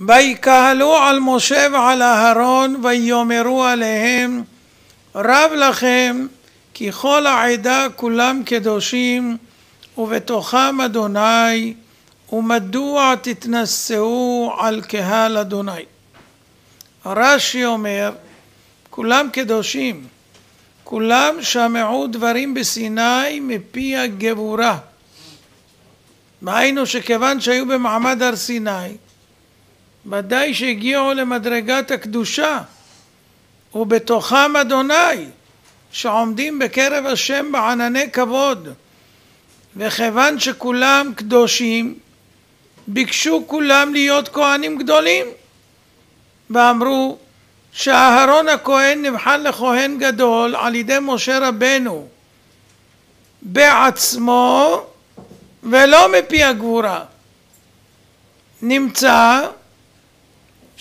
ויקהלו על משה ועל אהרון ויאמרו עליהם רב לכם כי כל העדה כולם קדושים ובתוכם אדוני ומדוע תתנשאו על קהל אדוני. רש"י אומר כולם קדושים כולם שמעו דברים בסיני מפי הגבורה והיינו שכיוון שהיו במעמד הר סיני ודאי שהגיעו למדרגת הקדושה ובתוכם אדוני שעומדים בקרב השם בענני כבוד. וכיוון שכולם קדושים ביקשו כולם להיות כהנים גדולים ואמרו שאהרון הכהן נבחר לכהן גדול על ידי משה רבנו בעצמו ולא מפי הגבורה. נמצא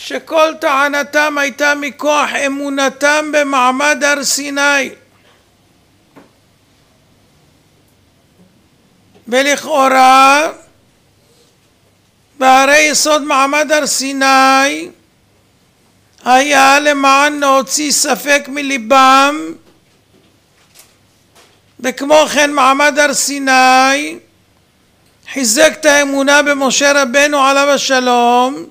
שכל טענתם הייתה מכוח אמונתם במעמד הר סיני. ולכאורה והרי יסוד מעמד הר סיני היה למען להוציא ספק מליבם. וכמו כן מעמד הר סיני חיזק את האמונה במשה רבנו עליו השלום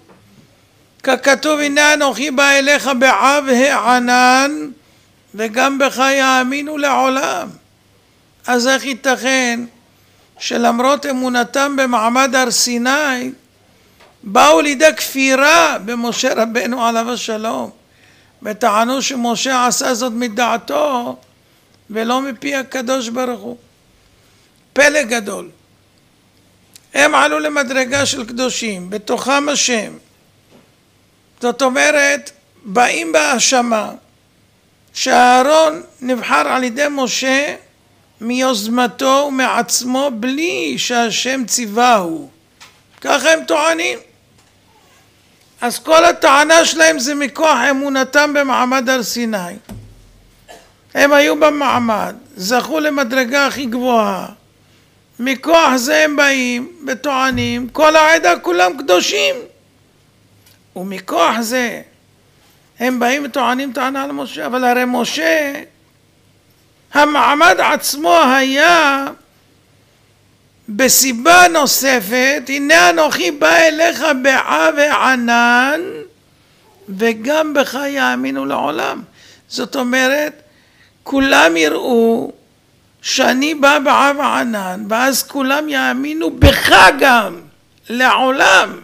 ככתוב הנה אנוכי בא אליך בעב הענן וגם בך יאמינו לעולם. אז איך ייתכן שלמרות אמונתם במעמד הר סיני באו לידי כפירה במשה רבנו עליו השלום וטענו שמשה עשה זאת מדעתו ולא מפי הקדוש ברוך הוא? פלא גדול. הם עלו למדרגה של קדושים בתוכם השם זאת אומרת באים בהאשמה שאהרון נבחר על ידי משה מיוזמתו ומעצמו בלי שהשם ציווהו. ככה הם טוענים. אז כל הטענה שלהם זה מכוח אמונתם במעמד הר סיני. הם היו במעמד זכו למדרגה הכי גבוהה. מכוח זה הם באים וטוענים כל העדה כולם קדושים ומכוח זה הם באים וטוענים טענה על משה אבל הרי משה המעמד עצמו היה בסיבה נוספת הנה אנוכי בא אליך בעב וענן וגם בך יאמינו לעולם. זאת אומרת כולם יראו שאני בא בעב וענן ואז כולם יאמינו בך גם לעולם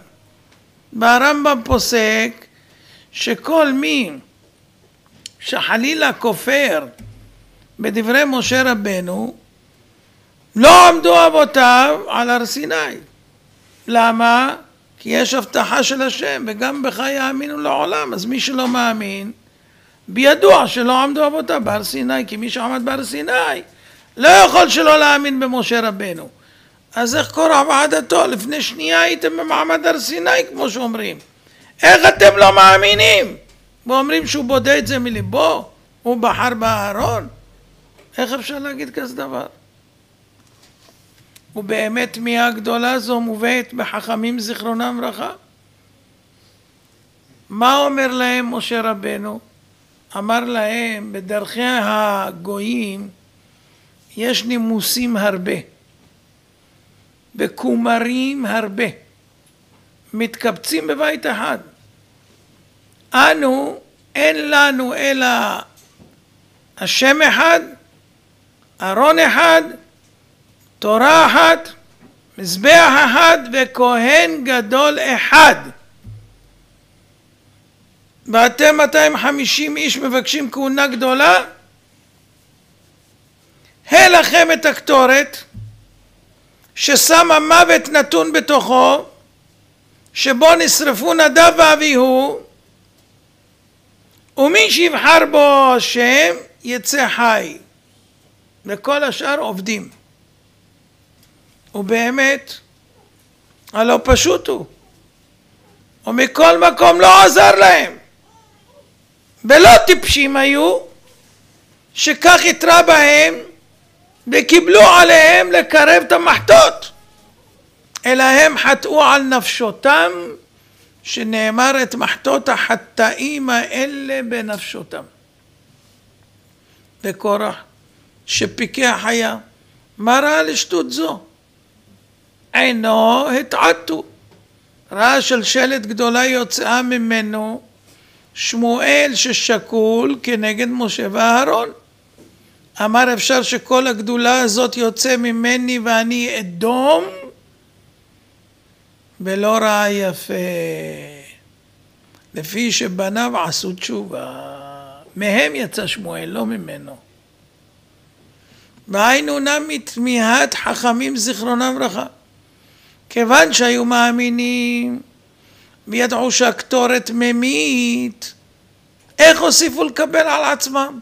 והרמב"ם פוסק שכל מי שחלילה כופר בדברי משה רבנו לא עמדו אבותיו על הר סיני. למה? כי יש הבטחה של השם וגם בך יאמינו לעולם אז מי שלא מאמין בידוע שלא עמדו אבותיו בהר סיני כי מי שעמד בהר סיני לא יכול שלא להאמין במשה רבנו אז איך קורח ועדתו לפני שנייה הייתם במעמד הר סיני כמו שאומרים. איך אתם לא מאמינים? ואומרים שהוא בודה את זה מליבו? הוא בחר באהרון? איך אפשר להגיד כזה דבר? ובאמת תמיהה גדולה זו מובאת בחכמים זיכרונם ברכה. מה אומר להם משה רבנו? אמר להם בדרכי הגויים יש נימוסים הרבה וכומרים הרבה מתקבצים בבית אחד אנו אין לנו אלא השם אחד ארון אחד תורה אחת, מזבח אחד וכהן גדול אחד. ואתם 250 איש מבקשים כהונה גדולה? הא לכם את הקטורת ששם המוות נתון בתוכו שבו נשרפו נדב ואביהו ומי שיבחר בו השם יצא חי. וכל השאר עובדים. ובאמת הלא פשוט הוא. ומכל מקום לא עזר להם. ולא טיפשים היו שכך יתרה בהם וקיבלו עליהם לקרב את המחטות אלא הם חטאו על נפשותם שנאמר את מחטות החטאים האלה בנפשותם. וקורח, שפיקח היה, מה ראה לשטות זו? עינו התעטו. ראה שלשלת גדולה יוצאה ממנו, שמואל ששקול כנגד משה ואהרון. אמר אפשר שכל הגדולה הזאת יוצא ממני ואני אדום? ולא ראה יפה. לפי שבניו עשו תשובה. מהם יצא שמואל, לא ממנו. והיינו נא מתמיהת חכמים זיכרונם ברכה. כיוון שהיו מאמינים וידעו שהקטורת ממית, איך הוסיפו לקבל על עצמם?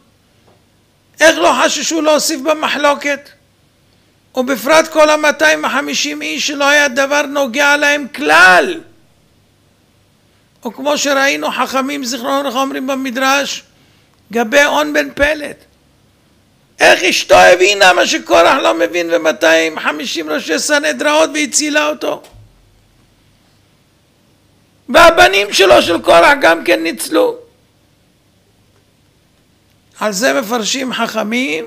איך לא חששו להוסיף במחלוקת? ובפרט כל המאתיים וחמישים איש שלא היה דבר נוגע להם כלל. או כמו שראינו חכמים זיכרונו לברכה אומרים במדרש, גבי און בן פלט. איך אשתו הבינה מה שקורח לא מבין ומאתיים חמישים ראשי סנהדראות והצילה אותו. והבנים שלו של קורח גם כן ניצלו. על זה מפרשים חכמים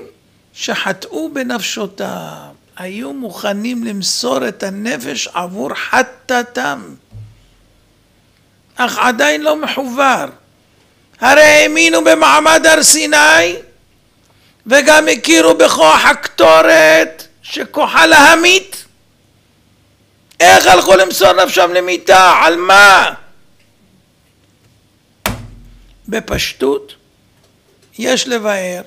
שחטאו בנפשותם, היו מוכנים למסור את הנפש עבור חטאתם, אך עדיין לא מחובר. הרי האמינו במעמד הר סיני וגם הכירו בכוח הקטורת שכוחה להמית. איך הלכו למסור נפשם למיתה? על מה? בפשטות יש לבאר.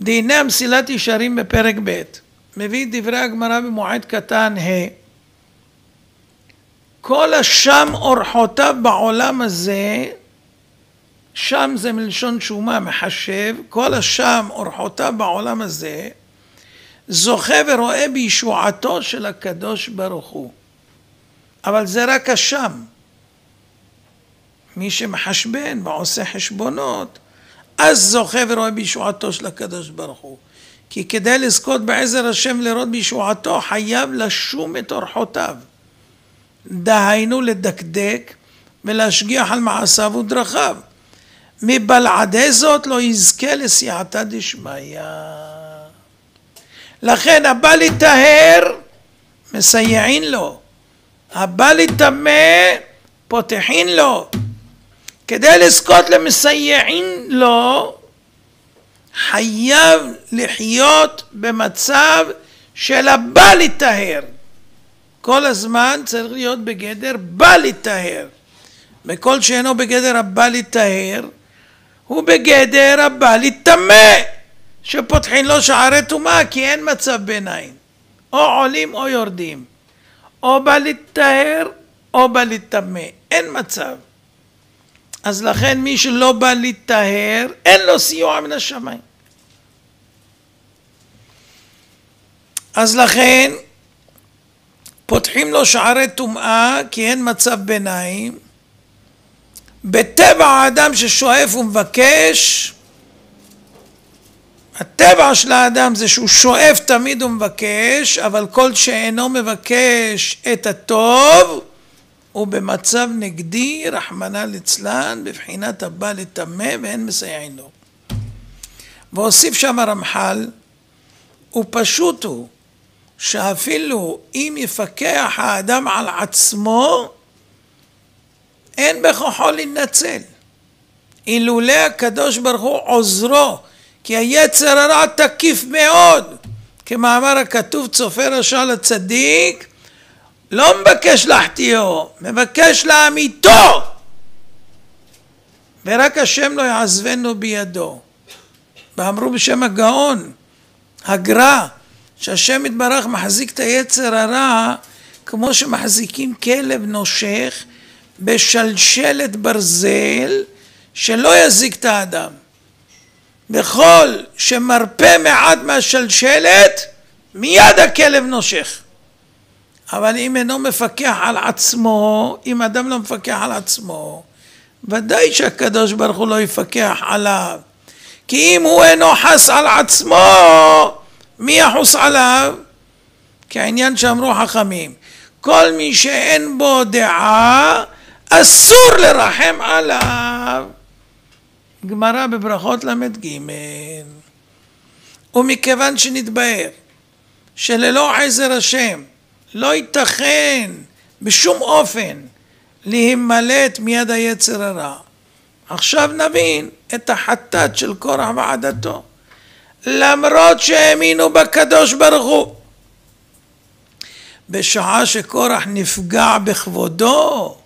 דיני המסילת ישרים בפרק ב' מביא דברי הגמרא במועד קטן ה' כל השם אורחותיו בעולם הזה שם זה מלשון שומה מחשב כל השם אורחותיו בעולם הזה זוכה ורואה בישועתו של הקדוש ברוך הוא. אבל זה רק השם מי שמחשבן ועושה חשבונות, אז זוכה ורואה בישועתו של הקדוש ברוך הוא. כי כדי לזכות בעזר השם לראות בישועתו, חייב לשום את אורחותיו. דהיינו לדקדק ולהשגיח על מעשיו ודרכיו. מבלעדי זאת לא יזכה לסייעתא דשמיא. לכן הבא לטהר, מסייעין לו. הבא לטמא, פותחין לו. כדי לזכות למסייעין לו, חייב לחיות במצב של הבא לטהר. כל הזמן צריך להיות בגדר בא לטהר. וכל שאינו בגדר הבא לטהר, הוא בגדר הבא לטמא, שפותחים לו שערי טומאה, כי אין מצב ביניים. או עולים או יורדים. או בא לטהר או בא לטמא. אין מצב. אז לכן מי שלא בא להיטהר, אין לו סיוע מן השמיים. אז לכן פותחים לו שערי טומאה כי אין מצב ביניים. בטבע האדם ששואף ומבקש, הטבע של האדם זה שהוא שואף תמיד ומבקש, אבל כל שאינו מבקש את הטוב, הוא במצב נגדי, רחמנא ליצלן, בבחינת הבא לטמא ואין מסייעין לו. והוסיף שם הרמח"ל, ופשוט הוא שאפילו אם יפקח האדם על עצמו, אין בכוחו להינצל. אילולא הקדוש ברוך הוא עוזרו, כי היצר הרע תקיף מאוד. כמאמר הכתוב צופה רשע לצדיק, לא מבקש להחטיאו, מבקש להמיתו. ורק השם לא יעזבנו בידו. ואמרו בשם הגאון, הגר"א, שהשם יתברך מחזיק את היצר הרע כמו שמחזיקים כלב נושך בשלשלת ברזל שלא יזיק את האדם. בכל שמרפה מעט מהשלשלת מיד הכלב נושך. אבל אם אינו מפקח על עצמו, אם אדם לא מפקח על עצמו, ודאי שהקדוש ברוך הוא לא יפקח עליו. כי אם הוא אינו חס על עצמו, מי יחוס עליו? כי העניין שאמרו חכמים, כל מי שאין בו דעה, אסור לרחם עליו. גמרא בברכות ל"ג. ומכיוון שנתבהר שללא עזר השם לא ייתכן בשום אופן להימלט מיד היצר הרע. עכשיו נבין את החטאת של קורח ועדתו. למרות שהאמינו בקדוש ברוך הוא. בשעה שקורח נפגע בכבודו,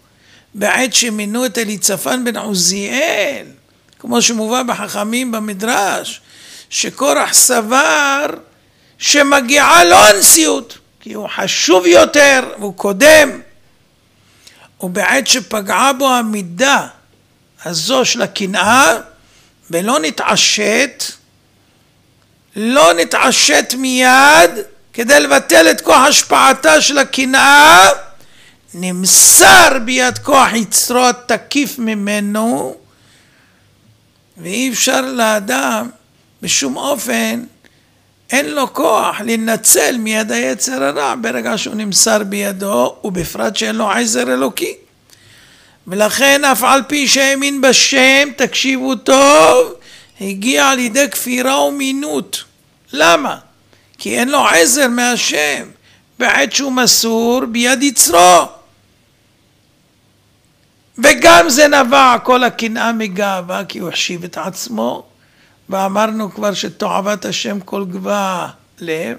בעת שמינו את אליצפן בן עוזיאל, כמו שמובא בחכמים במדרש, שקורח סבר שמגיעה לו הנשיאות, כי הוא חשוב יותר, הוא קודם, ובעת שפגעה בו המידה הזו של הקנאה, ולא נתעשת, לא נתעשת מיד כדי לבטל את כוח השפעתה של הקנאה, נמסר ביד כוח יצרו התקיף ממנו, ואי אפשר לאדם בשום אופן, אין לו כוח לנצל מיד היצר הרע ברגע שהוא נמסר בידו, ובפרט שאין לו עזר אלוקי. ולכן אף על פי שהאמין בשם, תקשיבו טוב, הגיע על ידי כפירה ומינות. למה? כי אין לו עזר מהשם, בעת שהוא מסור ביד יצרו. וגם זה נבע כל הקנאה מגאווה, כי הוא החשיב את עצמו, ואמרנו כבר שתועבת השם כל גבה לב,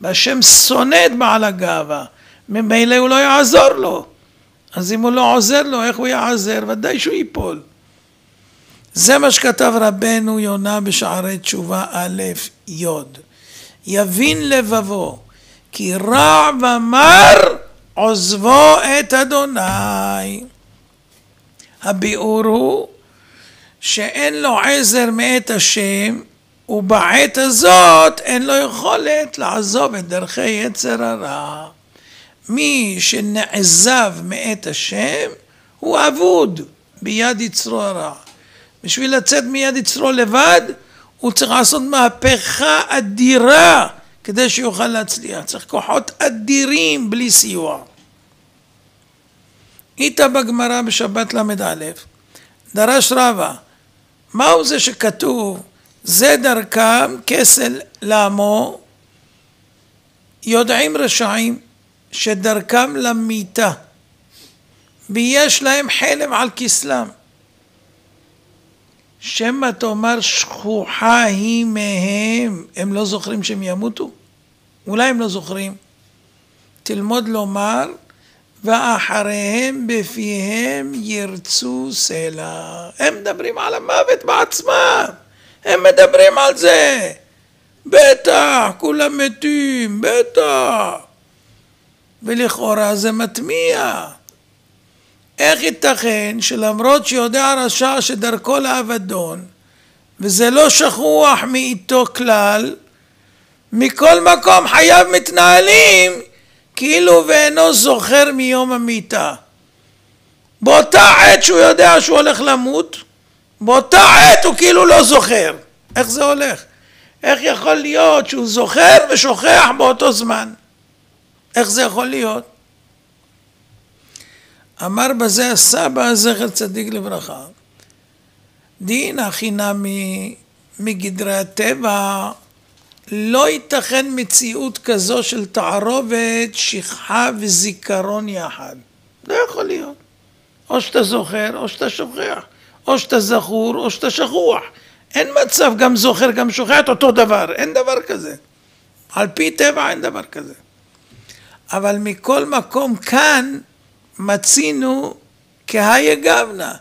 והשם שונא את בעל הגאווה, ממילא הוא לא יעזור לו. אז אם הוא לא עוזר לו, איך הוא יעזר? ודאי שהוא ייפול. זה מה שכתב רבנו יונה בשערי תשובה א' י' יבין לבבו כי רע ומר עוזבו את אדוני. הביאור הוא שאין לו עזר מאת השם ובעת הזאת אין לו יכולת לעזוב את דרכי יצר הרע. מי שנעזב מאת השם הוא אבוד ביד יצרו הרע. בשביל לצאת מיד יצרו לבד הוא צריך לעשות מהפכה אדירה כדי שיוכל להצליח. צריך כוחות אדירים בלי סיוע. איתה בגמרא בשבת ל"א דרש רבא מהו זה שכתוב זה דרכם כסל לעמו יודעים רשעים שדרכם למיתה ויש להם חלם על כסלם. שמא תאמר שכוחה היא מהם הם לא זוכרים שהם ימותו? אולי הם לא זוכרים. תלמוד לומר ואחריהם בפיהם ירצו סלע. הם מדברים על המוות בעצמם, הם מדברים על זה. בטח, כולם מתים, בטח. ולכאורה זה מטמיע. איך ייתכן שלמרות שיודע הרשע שדרכו לאבדון, וזה לא שכוח מאיתו כלל, מכל מקום חייו מתנהלים כאילו ואינו זוכר מיום המיתה. באותה עת שהוא יודע שהוא הולך למות, באותה עת הוא כאילו לא זוכר. איך זה הולך? איך יכול להיות שהוא זוכר ושוכח באותו זמן? איך זה יכול להיות? אמר בזה הסבא זכר צדיק לברכה, דין הכי נמי מגדרי הטבע לא ייתכן מציאות כזו של תערובת, שכחה וזיכרון יחד. לא יכול להיות. או שאתה זוכר או שאתה שוכח, או שאתה זכור או שאתה שכוח. אין מצב גם זוכר גם שוכח את אותו דבר, אין דבר כזה. על פי טבע אין דבר כזה. אבל מכל מקום כאן מצינו כהיה גבנה,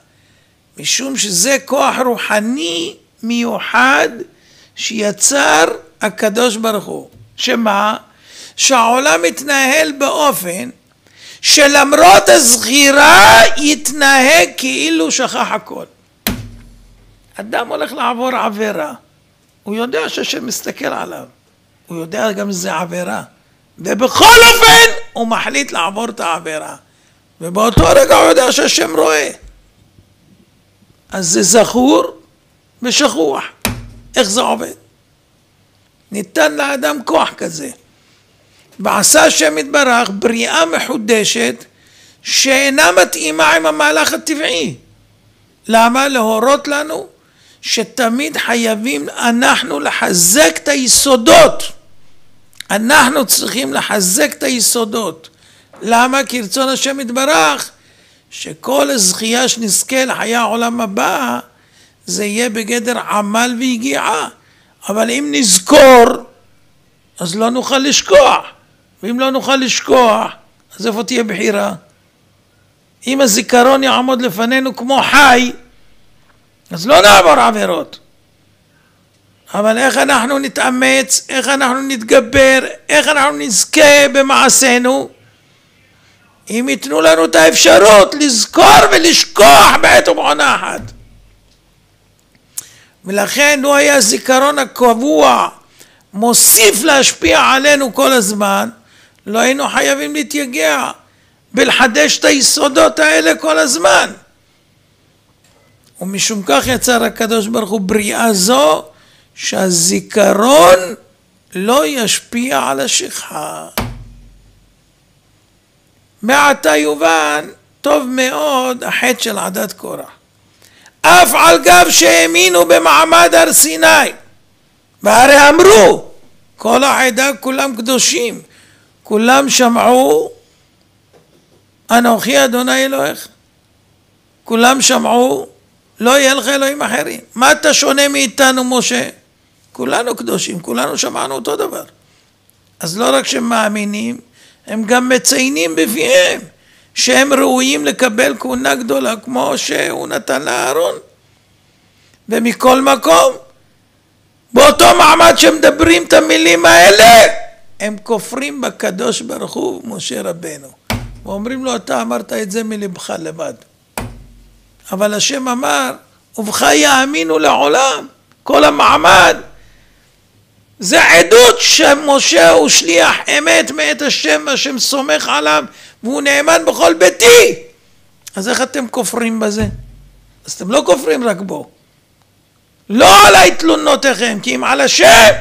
משום שזה כוח רוחני מיוחד שיצר הקדוש ברוך הוא. שמה? שהעולם מתנהל באופן שלמרות הזכירה יתנהג כאילו שכח הכל. אדם הולך לעבור עבירה, הוא יודע שהשם מסתכל עליו, הוא יודע גם שזה עבירה, ובכל אופן הוא מחליט לעבור את העבירה, ובאותו רגע הוא יודע שהשם רואה. אז זה זכור ושכוח. איך זה עובד? ניתן לאדם כוח כזה. ועשה השם יתברך בריאה מחודשת שאינה מתאימה עם המהלך הטבעי. למה? להורות לנו שתמיד חייבים אנחנו לחזק את היסודות. אנחנו צריכים לחזק את היסודות. למה? כי רצון השם יתברך שכל זכייה שנזכה לחיי העולם הבא זה יהיה בגדר עמל ויגיעה. אבל אם נזכור אז לא נוכל לשכוח. ואם לא נוכל לשכוח אז איפה תהיה בחירה? אם הזיכרון יעמוד לפנינו כמו חי אז לא נעבור עבירות. אבל איך אנחנו נתאמץ, איך אנחנו נתגבר, איך אנחנו נזכה במעשינו, אם ייתנו לנו את האפשרות לזכור ולשכוח בעת ובעונה אחת. ולכן לו היה הזיכרון הקבוע מוסיף להשפיע עלינו כל הזמן, לא היינו חייבים להתייגע ולחדש את היסודות האלה כל הזמן. ומשום כך יצר הקדוש ברוך הוא בריאה זו שהזיכרון לא ישפיע על השכחה. מעתה יובן טוב מאוד החטא של עדת קורח. אף על גב שהאמינו במעמד הר סיני והרי אמרו כל העדה כולם קדושים כולם שמעו אנוכי אדוני אלוהיך כולם שמעו לא יהיה לך אלוהים אחרים. מה אתה שונה מאיתנו, משה? כולנו קדושים, כולנו שמענו אותו דבר. אז לא רק שהם מאמינים, הם גם מציינים בפיהם שהם ראויים לקבל כהונה גדולה כמו שהוא נתן לאהרון. ומכל מקום, באותו מעמד שמדברים את המילים האלה, הם כופרים בקדוש ברוך הוא, משה רבנו. ואומרים לו, אתה אמרת את זה מלבך לבד. אבל השם אמר, ובך יאמינו לעולם, כל המעמד. זה עדות שמשה הוא שליח אמת מאת השם, השם סומך עליו, והוא נאמן בכל ביתי. אז איך אתם כופרים בזה? אז אתם לא כופרים רק בו. לא עליי תלונותיכם, כי אם על השם.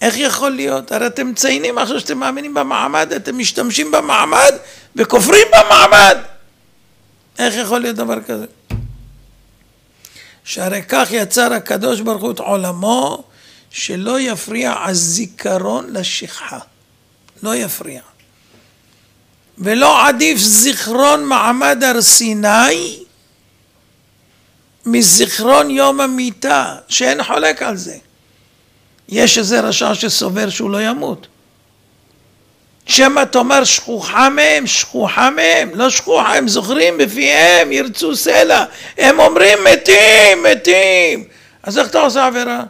איך יכול להיות? הרי אתם מציינים עכשיו שאתם מאמינים במעמד, אתם משתמשים במעמד וכופרים במעמד. איך יכול להיות דבר כזה? שהרי כך יצר הקדוש ברוך הוא את עולמו שלא יפריע הזיכרון לשכחה. לא יפריע. ולא עדיף זיכרון מעמד הר סיני מזיכרון יום המיתה, שאין חולק על זה. יש איזה רשע שסובר שהוא לא ימות. שמא תאמר שכוחה מהם, שכוחה מהם, לא שכוחה, הם זוכרים בפיהם, ירצו סלע, הם אומרים מתים, מתים. אז איך אתה עושה עבירה?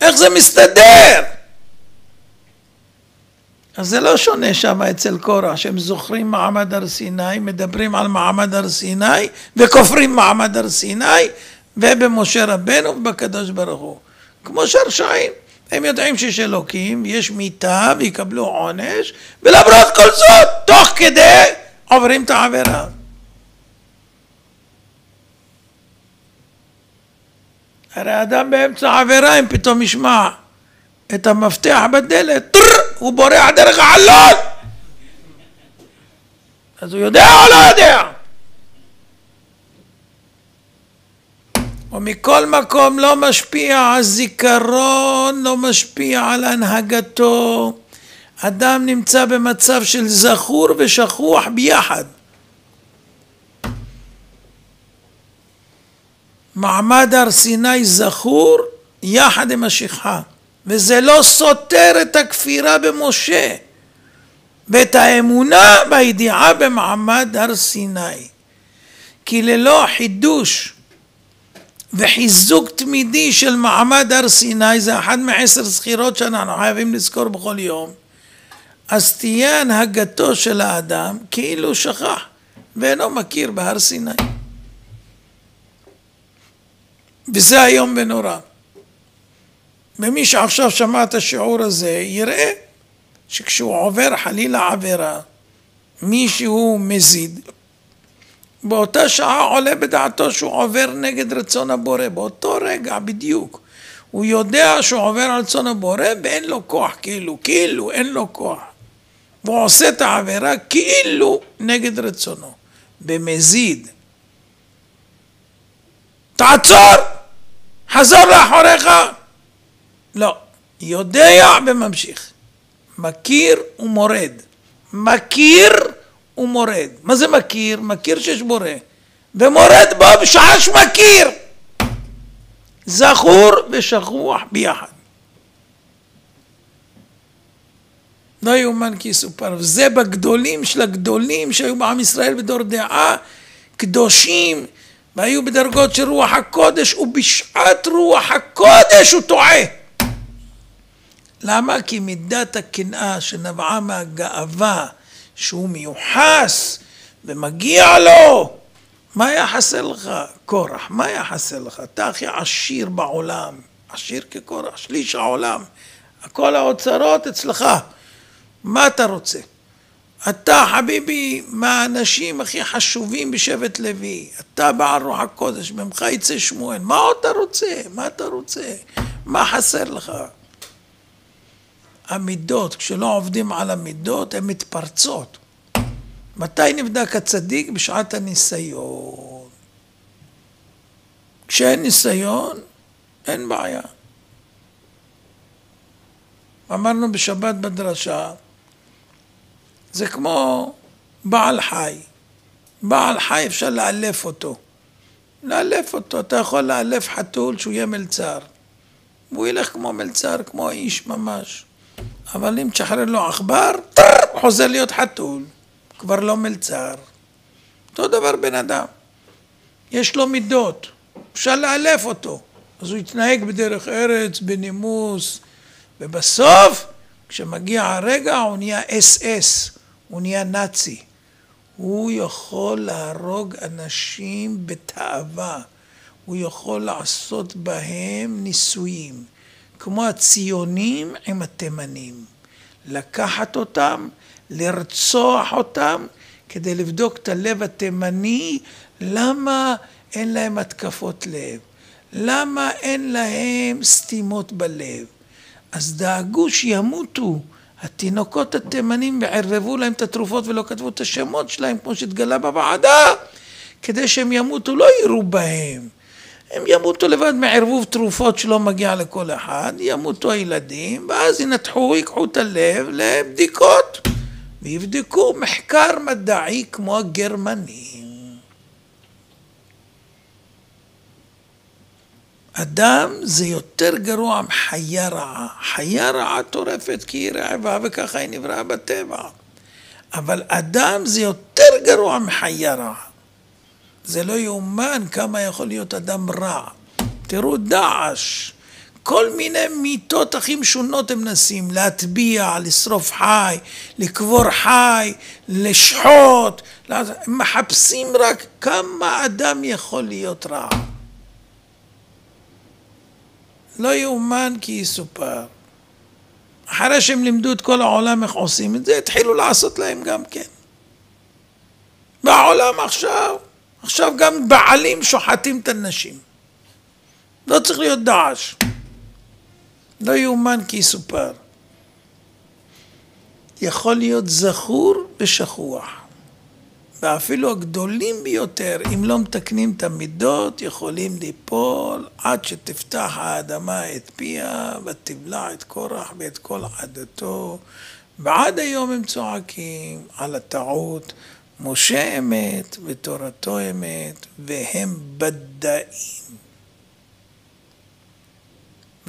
איך זה מסתדר? אז זה לא שונה שם אצל קורח, שהם זוכרים מעמד הר סיני, מדברים על מעמד הר סיני, וכופרים מעמד הר סיני, ובמשה רבנו ובקדוש ברוך הוא. כמו שרשעים. הם יודעים שיש אלוקים, יש מיתה ויקבלו עונש, ולמרות כל זאת, תוך כדי עוברים את העבירה. הרי אדם באמצע העבירה, אם פתאום ישמע את המפתח בדלת, הוא בורח דרך החלון. אז הוא יודע או לא יודע? ומכל מקום לא משפיע הזיכרון, לא משפיע על הנהגתו. אדם נמצא במצב של זכור ושכוח ביחד. מעמד הר סיני זכור יחד עם השכחה, וזה לא סותר את הכפירה במשה ואת האמונה בידיעה במעמד הר סיני. כי ללא חידוש וחיזוק תמידי של מעמד הר סיני זה אחת מעשר זכירות שאנחנו חייבים לזכור בכל יום אז תהיה הנהגתו של האדם כאילו שכח ואינו מכיר בהר סיני וזה איום ונורא ומי שעכשיו שמע את השיעור הזה יראה שכשהוא עובר חלילה עבירה מישהו מזיד באותה שעה עולה בדעתו שהוא עובר נגד רצון הבורא, באותו רגע בדיוק. הוא יודע שהוא עובר על צאן הבורא ואין לו כוח, כאילו, כאילו, אין לו כוח. והוא עושה את העבירה כאילו נגד רצונו, במזיד. תעצור! חזור לאחוריך! לא, יודע וממשיך. מכיר ומורד. מכיר ומורד. מה זה מכיר? מכיר שיש בורא. ומורד בו בשעה שמכיר. זכור ושכוח ביחד. לא יאומן כי יסופר. וזה בגדולים של הגדולים שהיו בעם ישראל בדור דעה, קדושים, והיו בדרגות של רוח הקודש, ובשעת רוח הקודש הוא טועה. למה? כי מידת הקנאה שנבעה מהגאווה שהוא מיוחס ומגיע לו, מה היה חסר לך? קורח, מה היה חסר לך? אתה הכי עשיר בעולם, עשיר כקורח, שליש העולם, כל האוצרות אצלך, מה אתה רוצה? אתה חביבי מהאנשים הכי חשובים בשבט לוי, אתה בעל רוח הקודש, ממך יצא שמואל, מה אתה רוצה? מה אתה רוצה? מה חסר לך? המידות, כשלא עובדים על המידות, הן מתפרצות. מתי נבדק הצדיק? בשעת הניסיון. כשאין ניסיון, אין בעיה. אמרנו בשבת בדרשה, זה כמו בעל חי. בעל חי אפשר לאלף אותו. לאלף אותו, אתה יכול לאלף חתול שהוא יהיה מלצר. הוא ילך כמו מלצר, כמו איש ממש. אבל אם תשחרר לו עכבר, חוזר להיות חתול. כבר לא מלצר. אותו דבר בן אדם. יש לו מידות, אפשר לאלף אותו. אז הוא יתנהג בדרך ארץ, בנימוס, ובסוף, כשמגיע הרגע, הוא נהיה אס אס, הוא נהיה נאצי. הוא יכול להרוג אנשים בתאווה, הוא יכול לעשות בהם ניסויים, כמו הציונים עם התימנים. לקחת אותם, לרצוח אותם, כדי לבדוק את הלב התימני, למה אין להם התקפות לב? למה אין להם סתימות בלב? אז דאגו שימותו התינוקות התימנים וערבבו להם את התרופות ולא כתבו את השמות שלהם כמו שהתגלה בוועדה כדי שהם ימותו, לא יירו בהם הם ימותו לבד מערבוב תרופות שלא מגיע לכל אחד, ימותו הילדים ואז ינתחו, ייקחו את הלב לבדיקות ויבדקו מחקר מדעי כמו הגרמנים אדם זה יותר גרוע מחיה רעה. חיה רעה טורפת כי היא רעבה וככה היא נבראה בטבע. אבל אדם זה יותר גרוע מחיה רעה. זה לא יאומן כמה יכול להיות אדם רע. תראו דעש. כל מיני מיתות הכי משונות הם מנסים להטביע, לשרוף חי, לקבור חי, לשחוט, הם מחפשים רק כמה אדם יכול להיות רע. לא יאומן כי יסופר. אחרי שהם לימדו את כל העולם איך עושים את זה, התחילו לעשות להם גם כן. בעולם עכשיו, עכשיו גם בעלים שוחטים את הנשים. לא צריך להיות דעש. לא יאומן כי יסופר. יכול להיות זכור ושכוח. ואפילו הגדולים ביותר, אם לא מתקנים את המידות, יכולים ליפול עד שתפתח האדמה את פיה ותבלע את קורח ואת כל עדתו. ועד היום הם צועקים על הטעות, משה אמת ותורתו אמת, והם בדאים.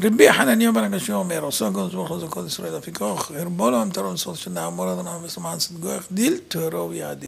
רבי חנניה בן הגשי אומר, עושה הקדוש ברוך הוא כל ישראל לפיכך, הרבו לו המטרו לסוף שנאמור אדוני וסמען סדגוח, דיל תורו ויעדי.